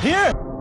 Here!